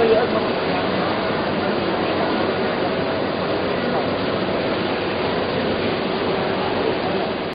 Obrigado.